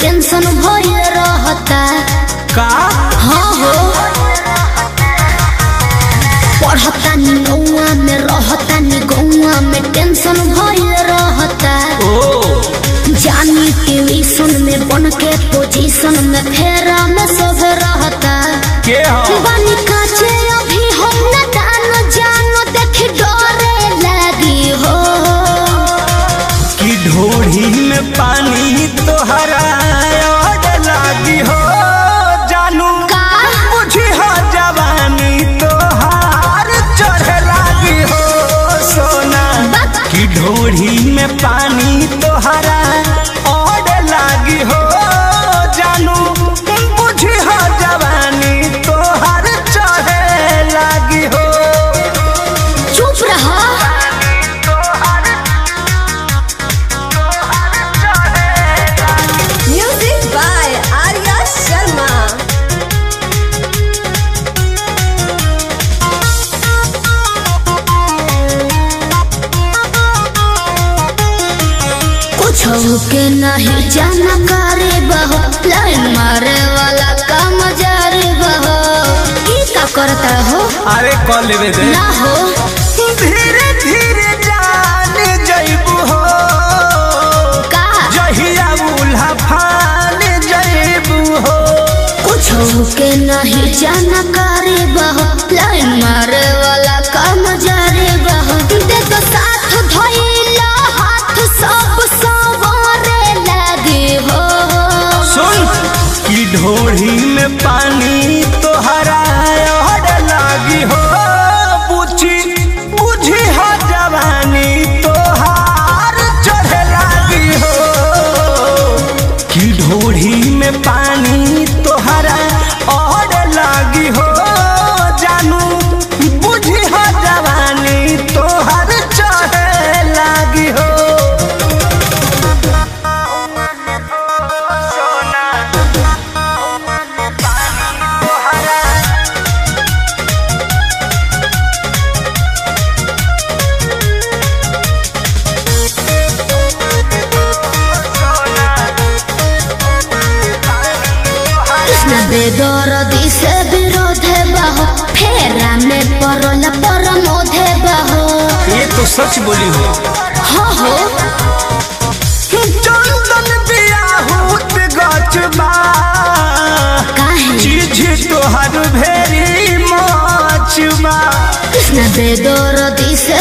Tension भरी रहता का? हाँ हो। पढ़ता नहीं गौआ में रहता नहीं गौआ में टेंशन भरी रहता जानी ट्यूशन में बन के तो पोजीशन में में पानी तोहरा कुछ के नहीं जानकारी बहो लाइन मारे वाला काम जारी बहो की का करता हो? अरे कॉल लेवे दे। ना हो। धीरे धीरे जान जइबू हो। का? जहिया उल्हा फान जइबू हो। कुछ के नहीं जानकारी बहो लाइन मारे वाला काम जारी बहो दे तो साथ धइला हाथ सब कि में पानी बेदरदी से विरोध बहो फेरा में परल परमोध बहो। ये तो सच बोली हो। हो हो। चंदन बियाहूत गछ बा काहे? चीज़ तोहर भेरी माछ बा कृष्ण बेदरदी से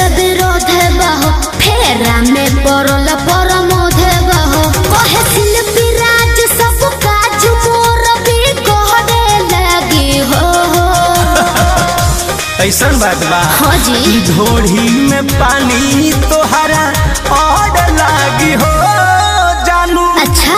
ऐसन बात बा झोड़ी में पानी तोहरा और लागी हो जानू। अच्छा।